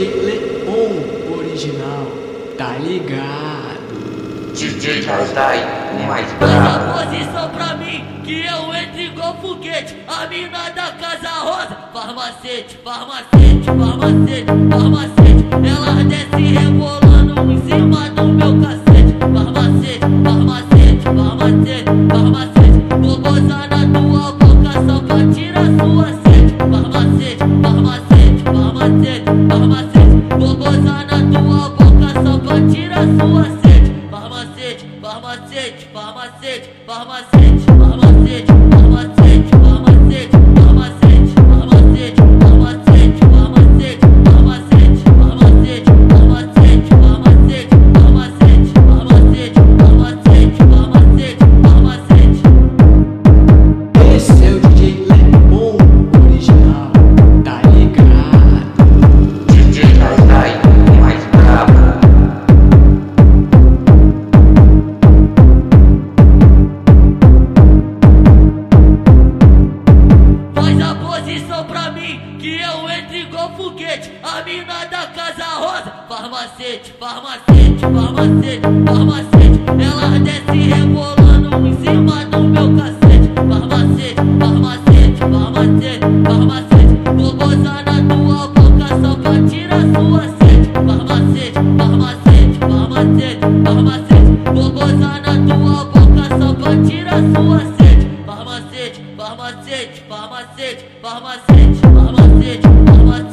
DJ Leon original, tá ligado? DJ Jardai, o mais Faz a brabo. posição pra mim, que eu entro igual foguete. A mina da casa rosa, farmacete, farmacete, farmacete, farmacete. seç, bahma seç, bahma seç, bahma seç, bahma seç. Mim, que eu entro igual foguete. A mina da casa rosa, farmacete, farmacete, farmacete, farmacete. Ela desce rebolando Bahmasic, Bahmasic, Bahmasic, Bahmasic, Bahmasic, Bahmasic.